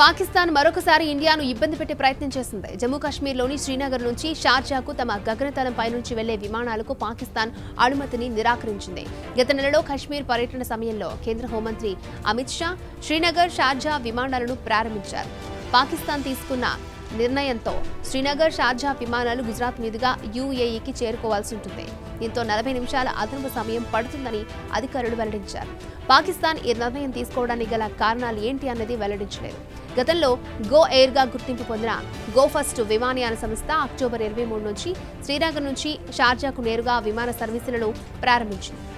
పాకిస్తాన్ మరొకసారి ఇండియాను ఇబ్బంది పెట్టే ప్రయత్నం చేసింది. జమ్మూ కాశ్మీర్లోని శ్రీనగర్ నుంచి షార్జాకు తమ గగనతలం పైనుంచి వెళ్ళే విమానాలకు పాకిస్తాన్ అనుమతిని నిరాకరించింది. గత నెలలో కశ్మీర్ పర్యటన సమయంలో కేంద్ర హోంమంత్రి అమిత్ షా శ్రీనగర్ షార్జా విమానాలను ప్రారంభించారు. పాకిస్తాన్ తీసుకున్న నిర్ణయంతో శ్రీనగర్ షార్జా విమానాలు గుజరాత్ మీదుగా యూఏఈకి చేరుకోవాల్సి ఉంటుంది. దీంతో నలభై నిమిషాల అదనపు సమయం పడుతుందని అధికారులు వెల్లడించారు. పాకిస్తాన్ ఈ నిర్ణయం తీసుకోవడానికి గల కారణాలు ఏంటి అన్నది వెల్లడించలేదు. గతంలో గో ఎయిర్గా గుర్తింపు పొందిన గో ఫస్ట్ విమానయాన సంస్థ అక్టోబర్ ఇరవై మూడు నుంచి శ్రీనగర్ నుంచి షార్జాకు నేరుగా విమాన సర్వీసులను ప్రారంభించింది.